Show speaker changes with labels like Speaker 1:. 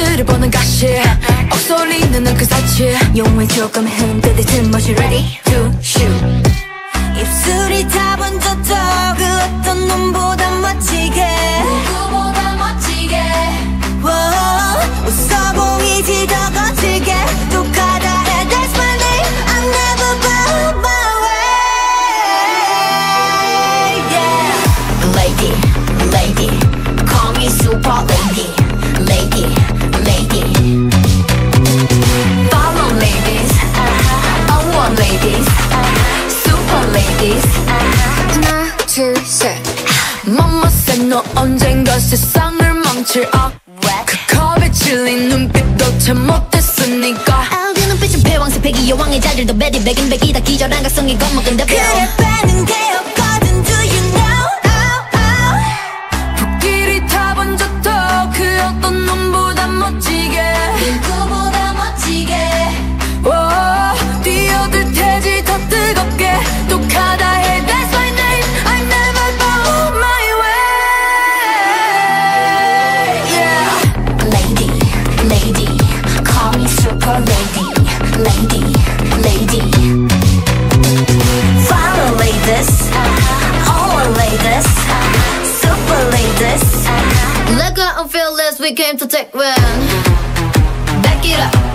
Speaker 1: 남자들을 보는 가시 억소리는 그 사치. 용을 조금 흔들릴 틈없이 ready to shoot. 입술이 다 번졌어 그 Uh-huh.
Speaker 2: 하나 둘셋.
Speaker 1: Mama said 너 언젠가 세상을 망칠 그 컵에 질린 눈빛도 참 못했으니까.
Speaker 3: 아우디 눈빛은 패왕색 백이 여왕의 자질도 베리 백인 백이다. 기절한 각성이 겁먹은 데
Speaker 1: 그래 빼는 게 없거든 Do you know? oh, oh. 불길이 다 번졌도 그 어떤 놈보다 멋지게
Speaker 3: lady, lady.
Speaker 1: Ladies, all ladies. Super ladies.
Speaker 3: Look we came to take win Back it up.